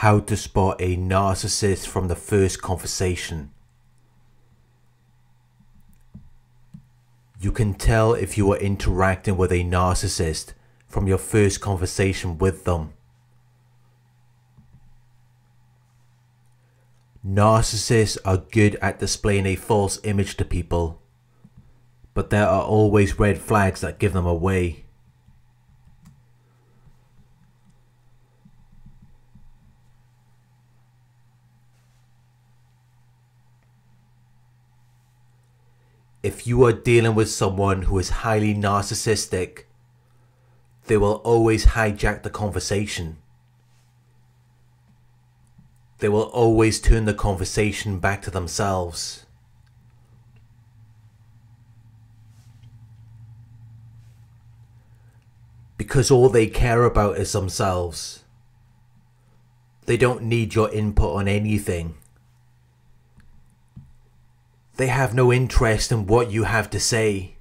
How to spot a narcissist from the first conversation. You can tell if you are interacting with a narcissist from your first conversation with them. Narcissists are good at displaying a false image to people, but there are always red flags that give them away. If you are dealing with someone who is highly narcissistic, they will always hijack the conversation. They will always turn the conversation back to themselves. Because all they care about is themselves. They don't need your input on anything. They have no interest in what you have to say.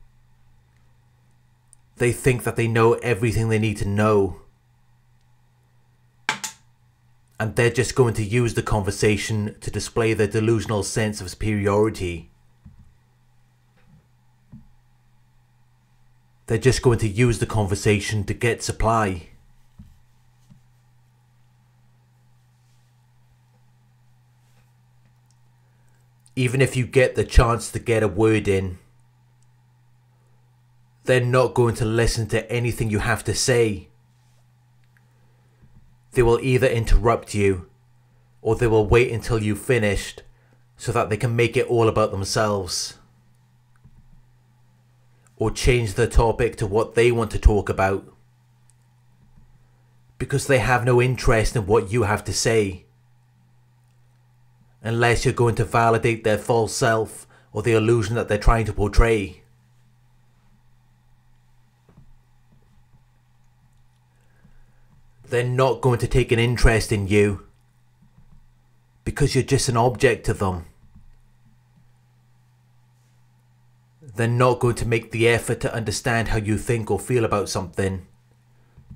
They think that they know everything they need to know. And they're just going to use the conversation to display their delusional sense of superiority. They're just going to use the conversation to get supply. Even if you get the chance to get a word in, they're not going to listen to anything you have to say. They will either interrupt you or they will wait until you've finished so that they can make it all about themselves. Or change the topic to what they want to talk about. Because they have no interest in what you have to say unless you're going to validate their false self or the illusion that they're trying to portray. They're not going to take an interest in you because you're just an object to them. They're not going to make the effort to understand how you think or feel about something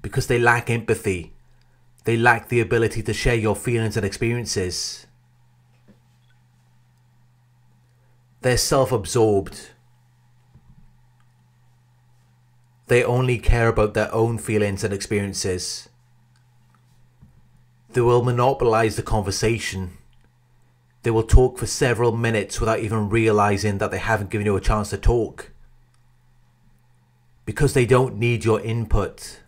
because they lack empathy. They lack the ability to share your feelings and experiences. They're self absorbed. They only care about their own feelings and experiences. They will monopolize the conversation. They will talk for several minutes without even realizing that they haven't given you a chance to talk. Because they don't need your input.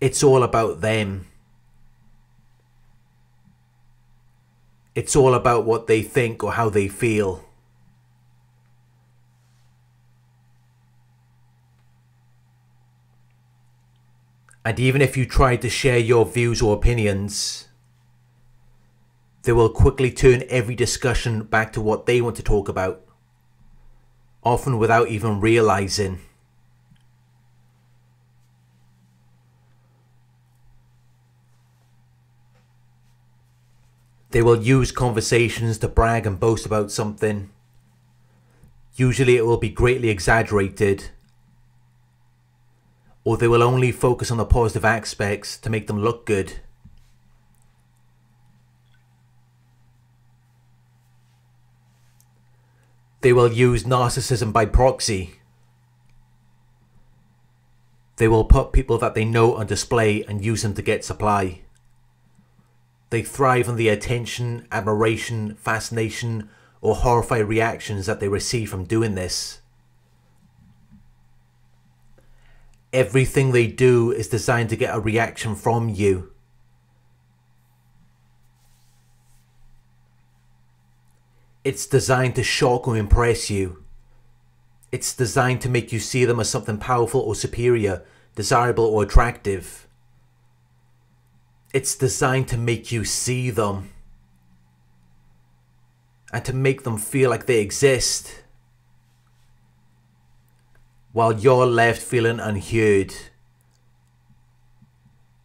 It's all about them. It's all about what they think or how they feel. And even if you try to share your views or opinions, they will quickly turn every discussion back to what they want to talk about, often without even realizing. They will use conversations to brag and boast about something. Usually it will be greatly exaggerated. Or they will only focus on the positive aspects to make them look good. They will use narcissism by proxy. They will put people that they know on display and use them to get supply. They thrive on the attention, admiration, fascination, or horrified reactions that they receive from doing this. Everything they do is designed to get a reaction from you. It's designed to shock or impress you. It's designed to make you see them as something powerful or superior, desirable or attractive. It's designed to make you see them and to make them feel like they exist while you're left feeling unheard.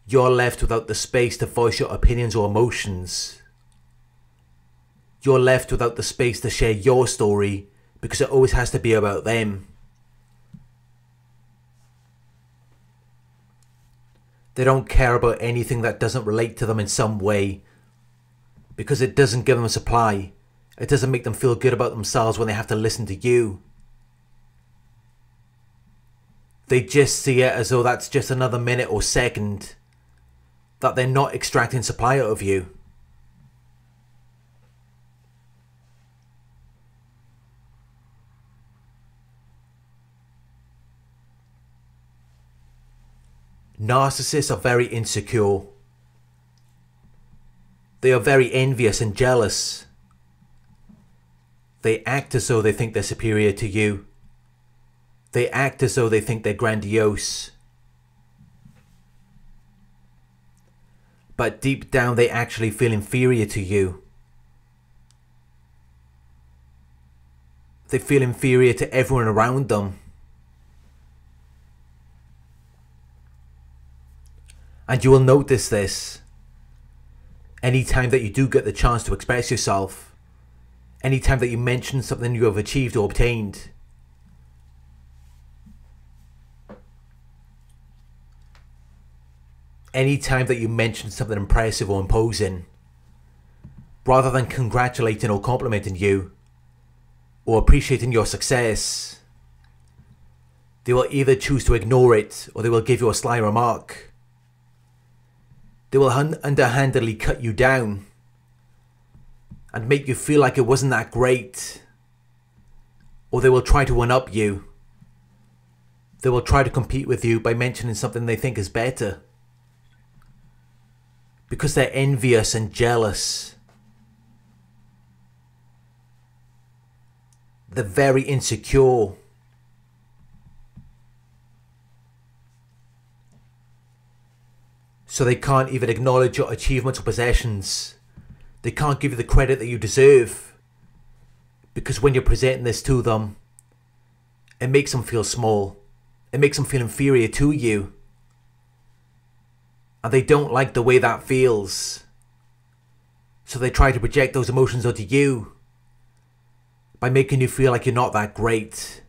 You're left without the space to voice your opinions or emotions. You're left without the space to share your story because it always has to be about them. They don't care about anything that doesn't relate to them in some way because it doesn't give them a supply. It doesn't make them feel good about themselves when they have to listen to you. They just see it as though that's just another minute or second that they're not extracting supply out of you. Narcissists are very insecure. They are very envious and jealous. They act as though they think they're superior to you. They act as though they think they're grandiose. But deep down, they actually feel inferior to you. They feel inferior to everyone around them. And you will notice this anytime that you do get the chance to express yourself, anytime that you mention something you have achieved or obtained. Anytime that you mention something impressive or imposing, rather than congratulating or complimenting you, or appreciating your success, they will either choose to ignore it or they will give you a sly remark. They will underhandedly cut you down and make you feel like it wasn't that great. Or they will try to one up you. They will try to compete with you by mentioning something they think is better. Because they're envious and jealous. They're very insecure. So they can't even acknowledge your achievements or possessions. They can't give you the credit that you deserve. Because when you're presenting this to them, it makes them feel small. It makes them feel inferior to you. And they don't like the way that feels. So they try to project those emotions onto you by making you feel like you're not that great.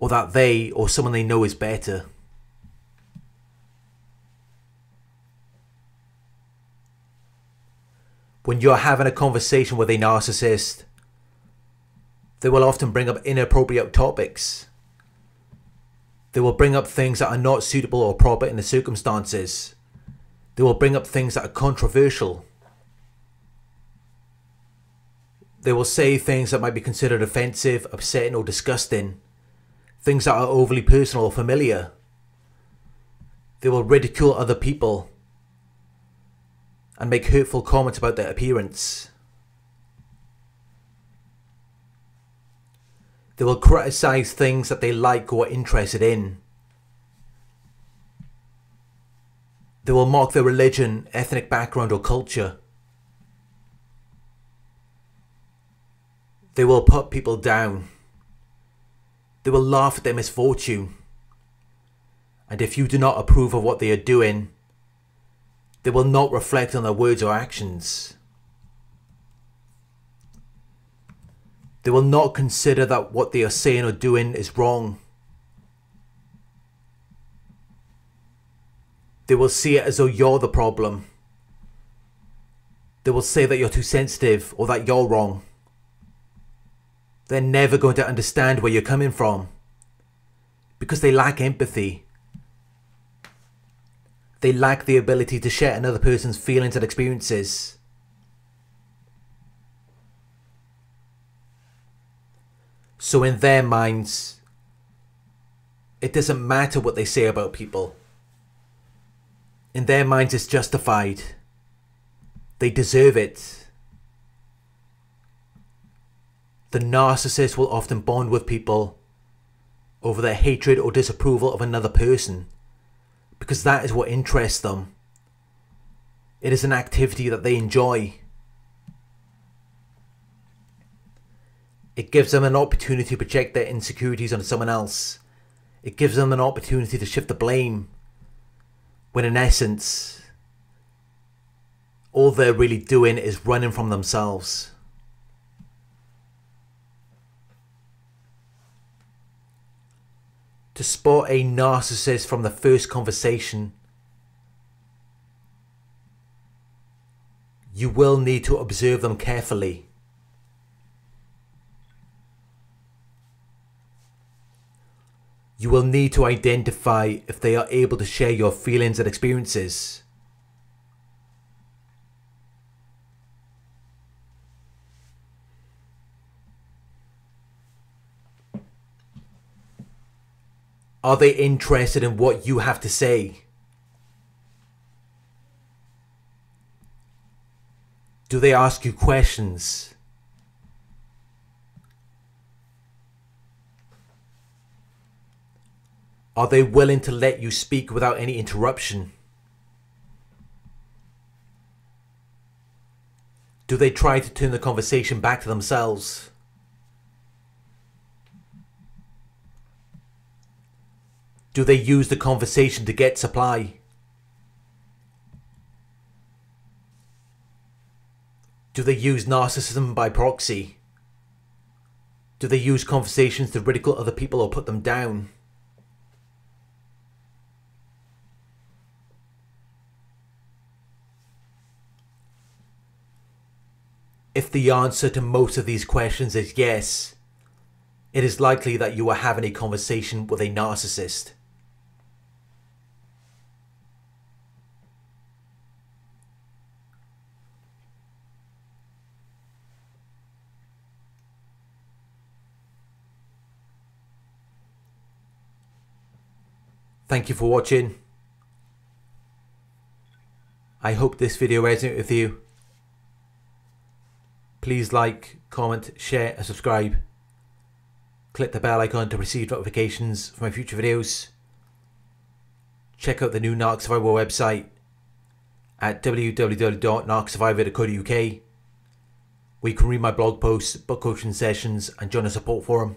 Or that they or someone they know is better. When you're having a conversation with a narcissist, they will often bring up inappropriate topics. They will bring up things that are not suitable or proper in the circumstances. They will bring up things that are controversial. They will say things that might be considered offensive, upsetting, or disgusting. Things that are overly personal or familiar. They will ridicule other people and make hurtful comments about their appearance. They will criticize things that they like or are interested in. They will mock their religion, ethnic background, or culture. They will put people down. They will laugh at their misfortune. And if you do not approve of what they are doing, they will not reflect on their words or actions. They will not consider that what they are saying or doing is wrong. They will see it as though you're the problem. They will say that you're too sensitive or that you're wrong. They're never going to understand where you're coming from because they lack empathy. They lack the ability to share another person's feelings and experiences. So, in their minds, it doesn't matter what they say about people. In their minds, it's justified. They deserve it. The narcissist will often bond with people over their hatred or disapproval of another person because that is what interests them. It is an activity that they enjoy. It gives them an opportunity to project their insecurities on someone else. It gives them an opportunity to shift the blame. When in essence, all they're really doing is running from themselves. to spot a narcissist from the first conversation. You will need to observe them carefully. You will need to identify if they are able to share your feelings and experiences. Are they interested in what you have to say? Do they ask you questions? Are they willing to let you speak without any interruption? Do they try to turn the conversation back to themselves? Do they use the conversation to get supply? Do they use narcissism by proxy? Do they use conversations to ridicule other people or put them down? If the answer to most of these questions is yes, it is likely that you are having a conversation with a narcissist. Thank you for watching. I hope this video resonated with you. Please like, comment, share and subscribe. Click the bell icon to receive notifications for my future videos. Check out the new Narc Survivor website at www.narcsurvivor.co.uk where you can read my blog posts, book coaching sessions and join a support forum.